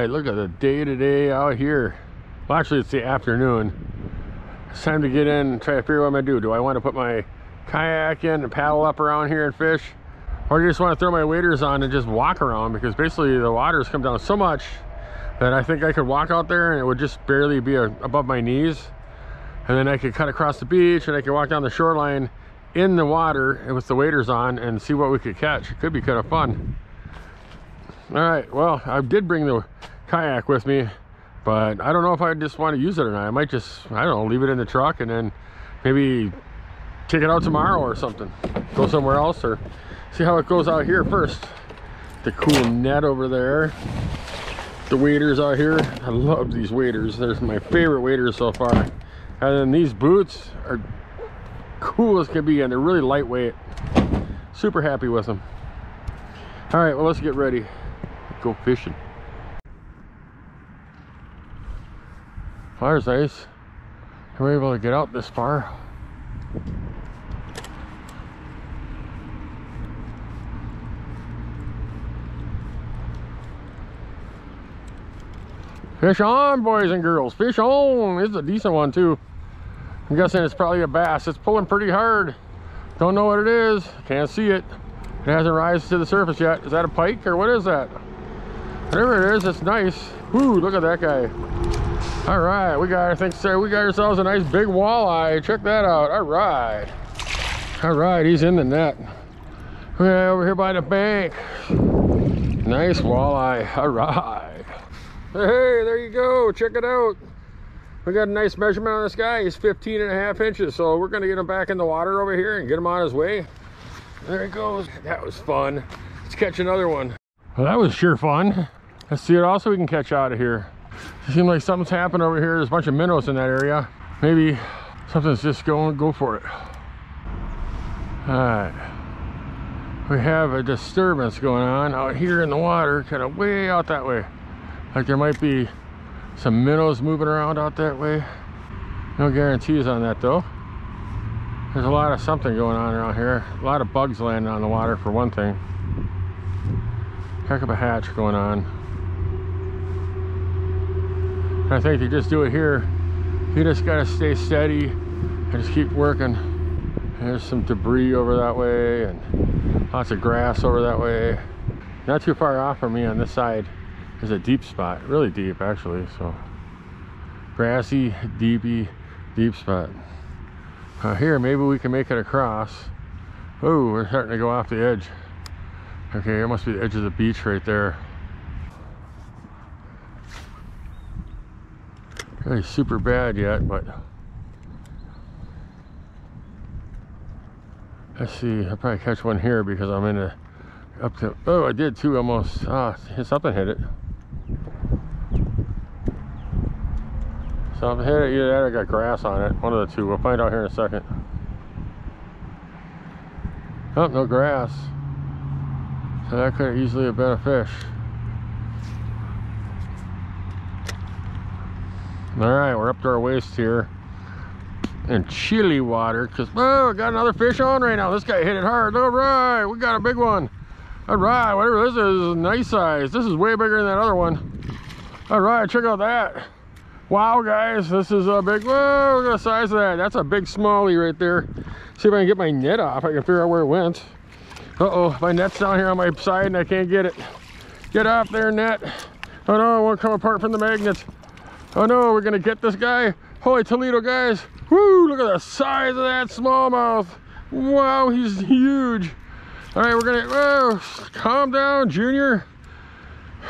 right, look at the day today out here. Well, actually, it's the afternoon. It's time to get in and try to figure out what I'm gonna do. Do I want to put my kayak in and paddle up around here and fish? Or I just want to throw my waders on and just walk around? Because basically the water's come down so much that I think I could walk out there and it would just barely be above my knees. And then I could cut across the beach and I could walk down the shoreline in the water with the waders on and see what we could catch. It could be kind of fun. All right, well, I did bring the kayak with me, but I don't know if I just want to use it or not. I might just, I don't know, leave it in the truck and then maybe take it out tomorrow or something. Go somewhere else or see how it goes out here first. The cool net over there. The waders out here. I love these waders. There's my favorite waders so far. And then these boots are cool as can be and they're really lightweight. Super happy with them. All right, well, let's get ready go fishing. Fire's eh? nice. We're able to get out this far. Fish on, boys and girls. Fish on. It's a decent one, too. I'm guessing it's probably a bass. It's pulling pretty hard. Don't know what it is. Can't see it. It hasn't risen to the surface yet. Is that a pike or what is that? Whatever it is, it's nice. Whoo, look at that guy. All right, we got, I think, so we got ourselves a nice big walleye. Check that out. All right. All right, he's in the net. Okay, over here by the bank. Nice walleye. All right. Hey, there you go. Check it out. We got a nice measurement on this guy. He's 15 and a half inches. So we're going to get him back in the water over here and get him on his way. There he goes. That was fun. Let's catch another one. Well, that was sure fun. Let's see what else we can catch out of here. It seems like something's happened over here. There's a bunch of minnows in that area. Maybe something's just going, go for it. All right. We have a disturbance going on out here in the water, kind of way out that way. Like there might be some minnows moving around out that way. No guarantees on that though. There's a lot of something going on around here. A lot of bugs landing on the water for one thing. Heck of a hatch going on. I think they just do it here. You just gotta stay steady and just keep working. There's some debris over that way and lots of grass over that way. Not too far off from me on this side is a deep spot, really deep actually. So grassy, deepy, deep spot. Uh, here, maybe we can make it across. Oh, we're starting to go off the edge. Okay, it must be the edge of the beach right there. Really super bad yet, but let's see. I'll probably catch one here because I'm in a up to. Oh, I did too almost. Ah, something hit it. Something hit it. Either that or got grass on it. One of the two. We'll find out here in a second. Oh, no grass. So that could easily have been a fish. All right, we're up to our waist here in chilly water because, oh, got another fish on right now. This guy hit it hard. All right, we got a big one. All right, whatever this is, nice size. This is way bigger than that other one. All right, check out that. Wow, guys, this is a big, whoa, look at the size of that. That's a big smallie right there. See if I can get my net off. I can figure out where it went. Uh-oh, my net's down here on my side and I can't get it. Get off there, net. Oh no, it won't come apart from the magnet. Oh no, we're gonna get this guy. Holy Toledo, guys. Woo, look at the size of that smallmouth. Wow, he's huge. All right, we're gonna, whoa, calm down, Junior.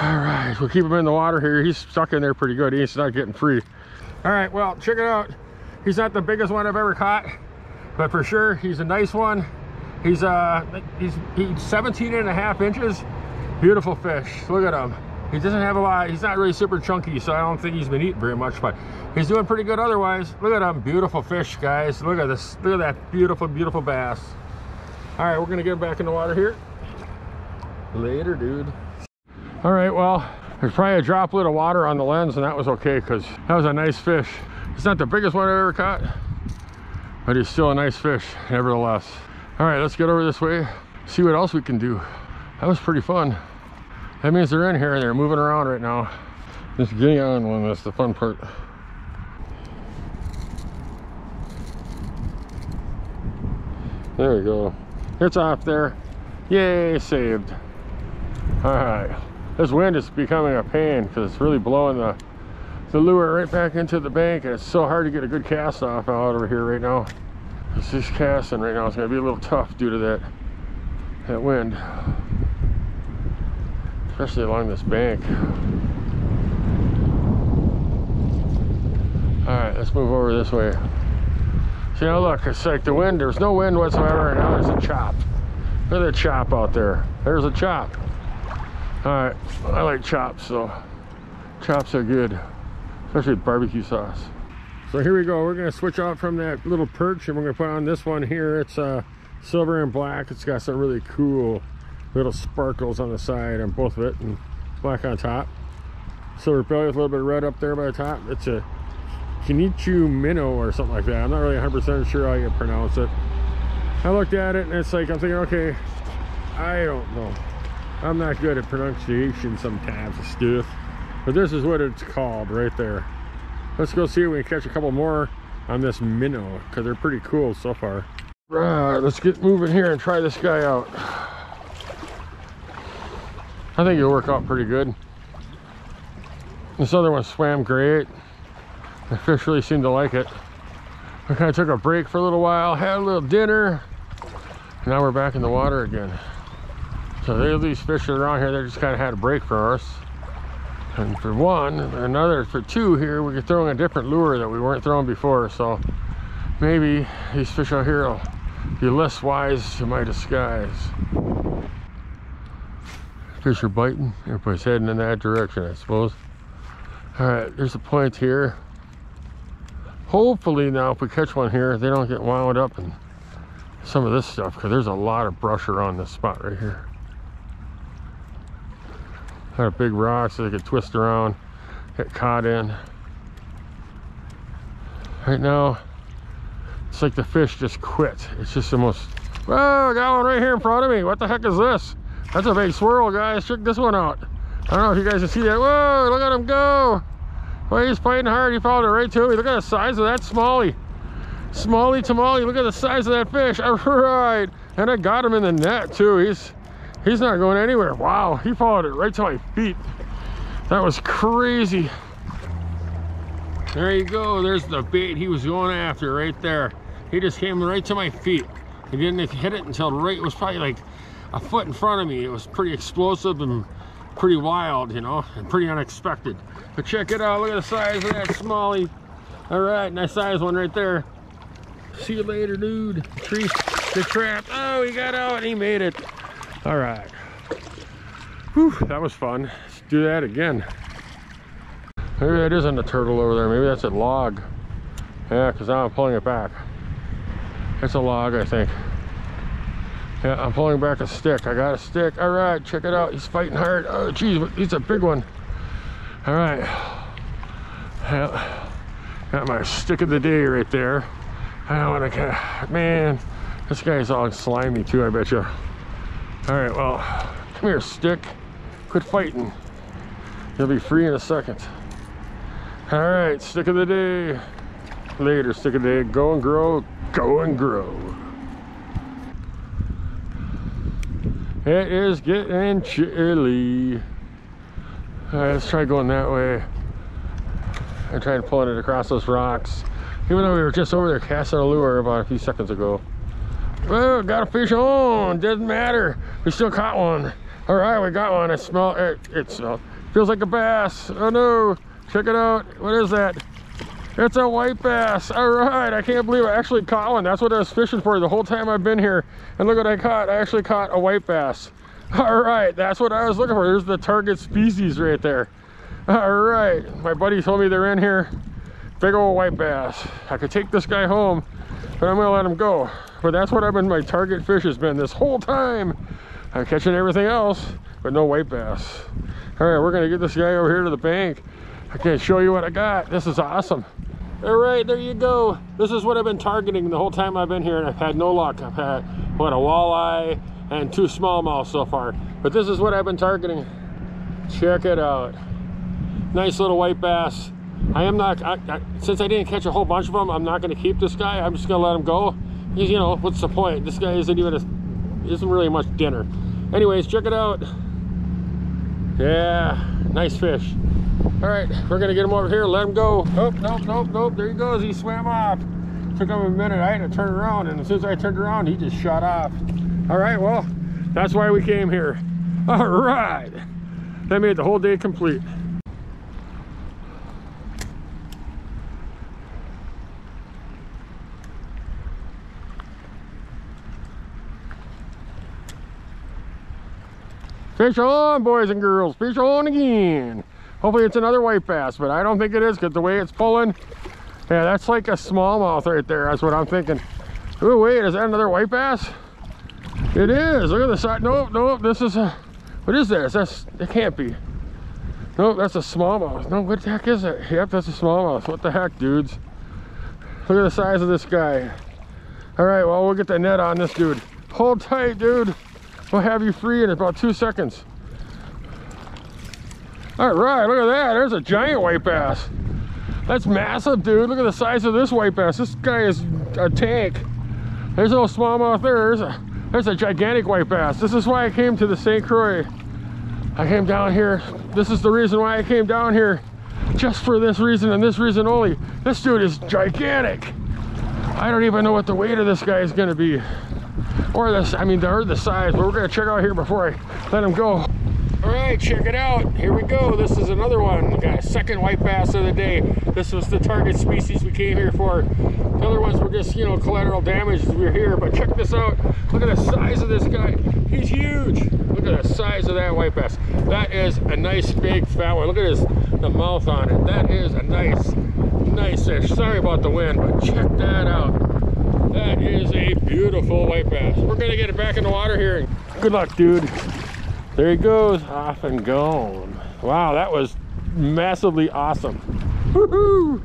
All right, we'll keep him in the water here. He's stuck in there pretty good. He's not getting free. All right, well, check it out. He's not the biggest one I've ever caught, but for sure, he's a nice one. He's uh he's he's 17 and a half inches. Beautiful fish. Look at him. He doesn't have a lot. He's not really super chunky, so I don't think he's been eating very much, but he's doing pretty good otherwise. Look at him. Beautiful fish, guys. Look at this. Look at that beautiful, beautiful bass. All right, we're gonna get him back in the water here. Later, dude. All right, well, there's probably a droplet of water on the lens, and that was okay because that was a nice fish. It's not the biggest one I've ever caught, but he's still a nice fish, nevertheless. All right, let's get over this way, see what else we can do. That was pretty fun. That means they're in here and they're moving around right now. Just getting on one, that's the fun part. There we go. It's off there. Yay, saved. All right. This wind is becoming a pain because it's really blowing the, the lure right back into the bank and it's so hard to get a good cast off out over here right now. It's just casting right now. It's gonna be a little tough due to that, that wind. Especially along this bank. All right, let's move over this way. See now look, it's like the wind, there's no wind whatsoever and now there's a chop. Look at that chop out there. There's a chop. All right, I like chops, so chops are good, especially with barbecue sauce. So here we go. We're gonna switch out from that little perch and we're gonna put on this one here. It's uh, silver and black. It's got some really cool little sparkles on the side on both of it and black on top. Silver belly with a little bit of red up there by the top. It's a Kinichu Minnow or something like that. I'm not really 100% sure how you pronounce it. I looked at it and it's like, I'm thinking, okay, I don't know. I'm not good at pronunciation sometimes stuff. But this is what it's called right there. Let's go see if we can catch a couple more on this minnow because they're pretty cool so far. Right, let's get moving here and try this guy out. I think it'll work out pretty good. This other one swam great. The fish really seemed to like it. We kind of took a break for a little while, had a little dinner. And now we're back in the water again. So these fish are around here, they just kind of had a break for us. And for one, another, for two here, we're throwing a different lure that we weren't throwing before. So maybe these fish out here will be less wise to my disguise. Fish are biting, everybody's heading in that direction, I suppose. All right, there's a point here. Hopefully now, if we catch one here, they don't get wound up in some of this stuff because there's a lot of brush around this spot right here. Got a big rock so they could twist around, get caught in. Right now, it's like the fish just quit. It's just the most, I got one right here in front of me. What the heck is this? That's a big swirl, guys. Check this one out. I don't know if you guys can see that. Whoa, look at him go. Well, he's fighting hard. He followed it right to me. Look at the size of that smallie. Smallie tamale. Look at the size of that fish. All right. And I got him in the net, too. He's He's not going anywhere. Wow, he followed it right to my feet. That was crazy. There you go. There's the bait he was going after right there. He just came right to my feet. He didn't hit it until right, it was probably like a foot in front of me. It was pretty explosive and pretty wild, you know, and pretty unexpected. But check it out. Look at the size of that smallie. All right, nice size one right there. See you later, dude. Tree, the trap. Oh, he got out and he made it. All right. Whew, that was fun. Let's do that again. Maybe that isn't a turtle over there. Maybe that's a log. Yeah, because now I'm pulling it back. It's a log, I think. Yeah, I'm pulling back a stick. I got a stick. All right, check it out. He's fighting hard. Oh, geez, he's a big one. All right. Yeah, got my stick of the day right there. I don't want to, man, this guy's all slimy too, I bet you. All right, well, come here, stick. Quit fighting. You'll be free in a second. All right, stick of the day. Later, stick of the day. Go and grow, go and grow. It is getting chilly. All right, let's try going that way. I'm trying to pull it across those rocks. Even though we were just over there casting a lure about a few seconds ago. Well, got a fish on, doesn't matter. We still caught one. All right, we got one. It smell it, it smell, feels like a bass. Oh no, check it out. What is that? It's a white bass. All right, I can't believe I actually caught one. That's what I was fishing for the whole time I've been here. And look what I caught. I actually caught a white bass. All right, that's what I was looking for. There's the target species right there. All right, my buddy told me they're in here. Big old white bass. I could take this guy home, but I'm gonna let him go. But that's what I've been, my target fish has been this whole time. I'm catching everything else, but no white bass. All right, we're gonna get this guy over here to the bank. I can show you what I got. This is awesome. All right, there you go. This is what I've been targeting the whole time I've been here, and I've had no luck. I've had, what, a walleye and two smallmouth so far. But this is what I've been targeting. Check it out. Nice little white bass. I am not, I, I, since I didn't catch a whole bunch of them, I'm not going to keep this guy. I'm just going to let him go. Because, you know, what's the point? This guy isn't even, a, isn't really much dinner. Anyways, check it out. Yeah, nice fish. All right, we're to get him over here, let him go. Oh, nope, nope, nope, there he goes. He swam off. Took him a minute. I had to turn around, and as soon as I turned around, he just shot off. All right, well, that's why we came here. All right. That made the whole day complete. Fish on, boys and girls. Fish on again. Hopefully it's another white bass, but I don't think it is because the way it's pulling. Yeah, that's like a smallmouth right there. That's what I'm thinking. Oh, wait, is that another white bass? It is. Look at the side. Nope, nope. This is a. What is this? That's. It can't be. Nope, that's a smallmouth. No, what the heck is it? Yep, that's a smallmouth. What the heck, dudes? Look at the size of this guy. All right, well, we'll get the net on this dude. Hold tight, dude. We'll have you free in about two seconds. All right, look at that. There's a giant white bass. That's massive, dude. Look at the size of this white bass. This guy is a tank. There's no smallmouth there. There's a, there's a gigantic white bass. This is why I came to the St. Croix. I came down here. This is the reason why I came down here. Just for this reason and this reason only. This dude is gigantic. I don't even know what the weight of this guy is going to be or this i mean the, the size but we're gonna check out here before i let him go right check it out. Here we go. This is another one. We got a second white bass of the day. This was the target species we came here for. The other ones were just you know collateral damage as we are here but check this out. Look at the size of this guy. He's huge. Look at the size of that white bass. That is a nice big fat one look at his the mouth on it. That is a nice nice fish. Sorry about the wind but check that out. That is a beautiful white bass. We're gonna get it back in the water here. Good luck, dude. There he goes, off and gone. Wow, that was massively awesome. Woohoo!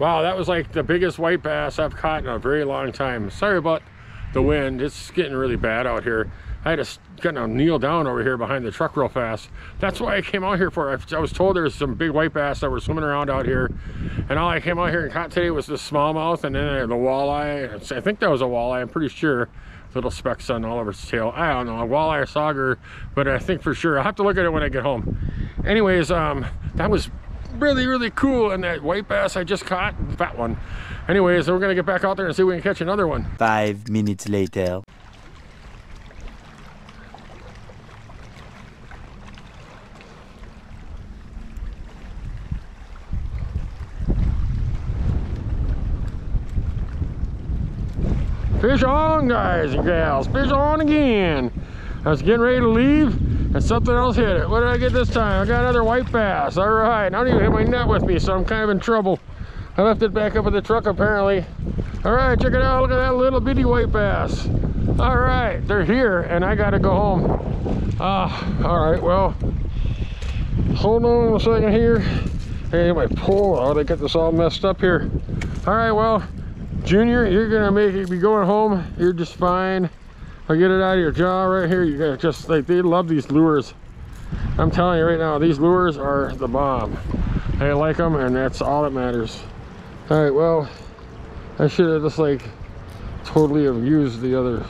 Wow, that was like the biggest white bass I've caught in a very long time. Sorry about the wind. It's getting really bad out here. I had to kind of kneel down over here behind the truck real fast. That's why I came out here for. I, was told there was some big white bass that were swimming around out here. And all I came out here and caught today was the smallmouth and then the walleye. I think that was a walleye, I'm pretty sure. Little specks on all over its tail. I don't know, a walleye or sauger, but I think for sure. I'll have to look at it when I get home. Anyways, um, that was really, really cool. And that white bass I just caught, fat one. Anyways, we're gonna get back out there and see if we can catch another one. Five minutes later. Fish on, guys and gals. Fish on again. I was getting ready to leave and something else hit it. What did I get this time? I got another white bass. All right. I don't even have my net with me, so I'm kind of in trouble. I left it back up in the truck apparently. All right, check it out. Look at that little bitty white bass. All right, they're here and I got to go home. Ah, uh, all right, well, hold on a second here. Hey, my pole out. I got this all messed up here. All right, well, Junior, you're gonna make it be going home. You're just fine. I'll get it out of your jaw right here. You got just like they love these lures. I'm telling you right now, these lures are the bomb. I like them, and that's all that matters. All right, well, I should have just like totally have used the other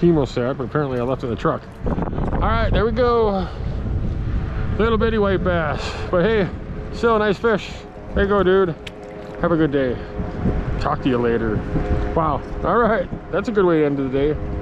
Hemo-Sat, but apparently I left it in the truck. All right, there we go. Little bitty white bass, but hey, still a nice fish. There you go, dude. Have a good day talk to you later. Wow. All right. That's a good way to end the day.